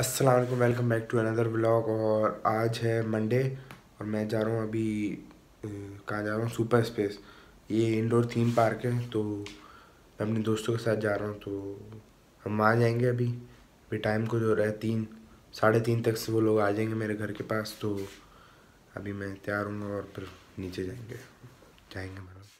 Aslam welcome back to another blog और आज है मंडे और मैं जा रहा हूँ अभी कहाँ जा रहा हूँ? सुपर स्पेस ये इंडोर थीम पार्क है तो मैं अपने दोस्तों के साथ जा रहा हूँ तो हम आ जाएँगे अभी। अभी टाइम को जो रहा है तीन, साढ़े तीन तक से वो लोग आ जाएँगे मेरे घर के पास तो अभी मैं तैयार हूँ और फिर नीचे जाएँगे। जाएँगे मतलब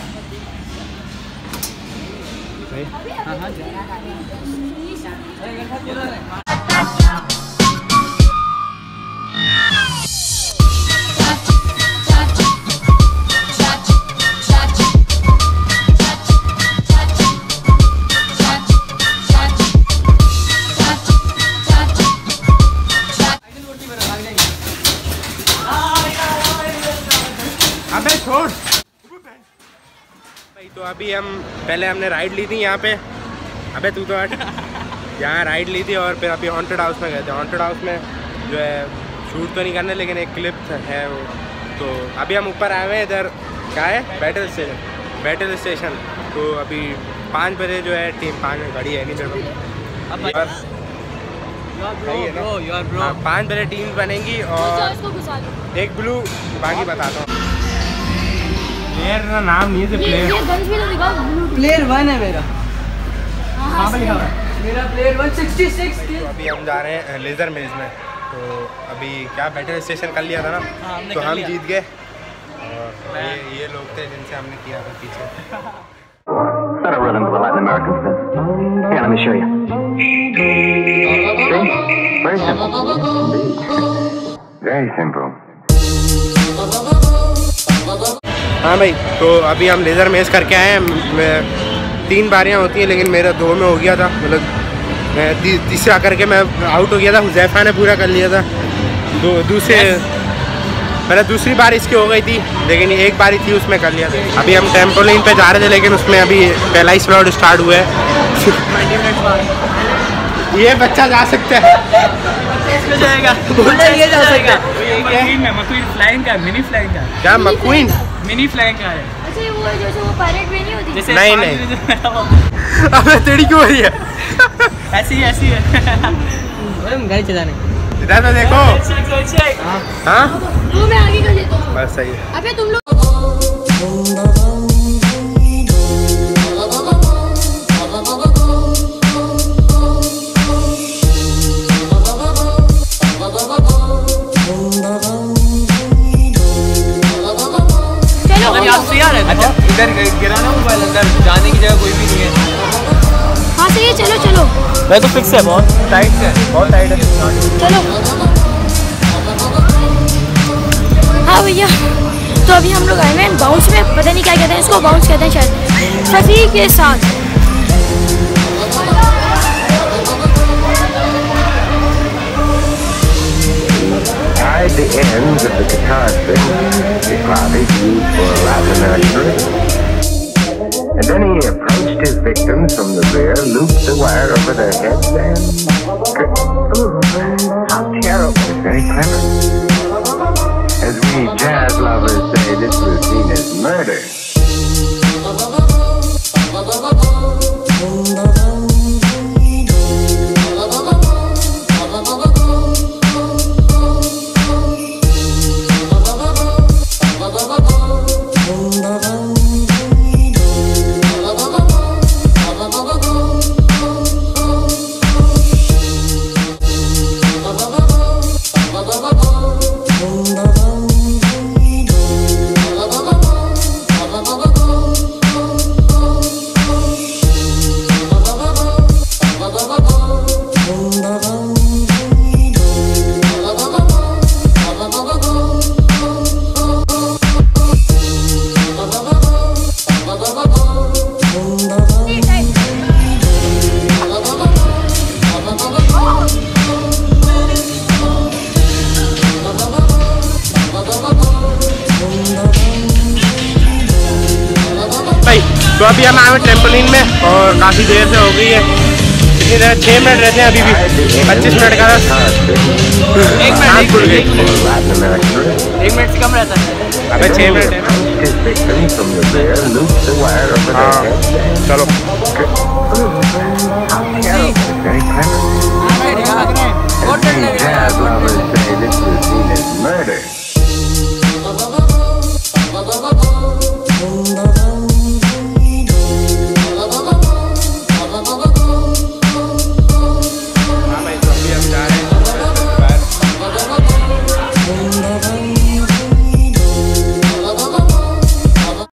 नारद हाँ हाँ अबे अभी हम पहले हमने राइड ली थी यहाँ पे। अबे तू तो हट। यहाँ राइड ली थी और फिर अभी हॉन्टेड हाउस में गए थे। हॉन्टेड हाउस में जो है शूट तो नहीं करने लेकिन एक क्लिप है वो। तो अभी हम ऊपर आए हुए हैं इधर। क्या है? बैटल स्टेशन बैटल स्टेशन तो अभी पाँच बजे जो है टीम पाँच में गाड़ी है नहीं है हाँ, पाँच बजे टीम बनेंगी और एक ब्लू बाकी बताता हूँ। प्लेयर का नाम नहीं है प्लेयर ये गन्स भी प्लेयर वन है मेरा हाँ पे लिखा है मेरा प्लेयर 166 तो अभी हम जा रहे हैं लेज़र मेज में तो अभी क्या बैटल स्टेशन कर लिया था ना हाँ, तो हम जीत गए और ये ये लोग थे जिनसे हमने किया था पीछे Better rhythm for Latin Americans then. Here, let me show you. See? Very simple. Very simple. हाँ भाई तो अभी हम लेज़र मेज करके आए हैं। तीन बारियाँ होती हैं लेकिन मेरा दो में हो गया था। मतलब मैं तीसरा करके मैं आउट हो गया था हुजैफा ने पूरा कर लिया था। दो दूसरे पहले दूसरी बार इसकी हो गई थी लेकिन एक बारी थी उसमें कर लिया था। अभी हम टेंपो टेम्पोलिन पे जा रहे थे लेकिन उसमें अभी पहला ही स्लॉट स्टार्ट हुआ है। ये बच्चा जा सकता है। जाएगा। ये जा जाएगा। मक्वीन में मक्वीन फ्लाइंग का मिनी फ्लैग का क्या है। अच्छा ये वो है जैसे वो पायलट में नहीं होती? जैसे नहीं, नहीं। अबे तेरी क्यों हो रही है? ऐसी ही ऐसी है। हम गाड़ी चलाने। इधर तो देखो। हाँ। वो मैं आगे कर लेता हूँ? बस सही है। अबे तुम लोग अगर है। यार अच्छा इधर गिराना मोबाइल अंदर जाने की जगह कोई भी नहीं है। हाँ सही है चलो चलो। मैं तो फिक्स है बहुत टाइट है बहुत टाइट है। चलो। हाँ भैया तो अभी हम लोग आए हैं बाउंस में पता नहीं क्या कहते हैं इसको बाउंस कहते हैं शायद सभी के साथ। over their heads how terrible. Very clever. As we jazz lovers say, this routine is murder. तो अभी हम आए टेम्पलिन में और काफ़ी देर से हो गई है। छः मिनट रहते हैं अभी भी। पच्चीस मिनट का एक मिनट सांस एक मिनट। गई एक मिनट से कम रहता है। अबे छः मिनट है। ना हाँ चलो.